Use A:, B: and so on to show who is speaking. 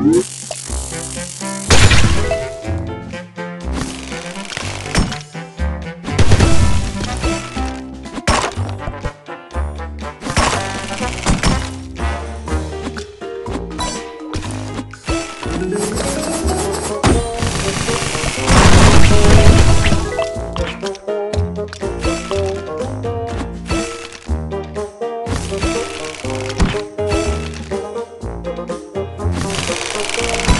A: Música Bye.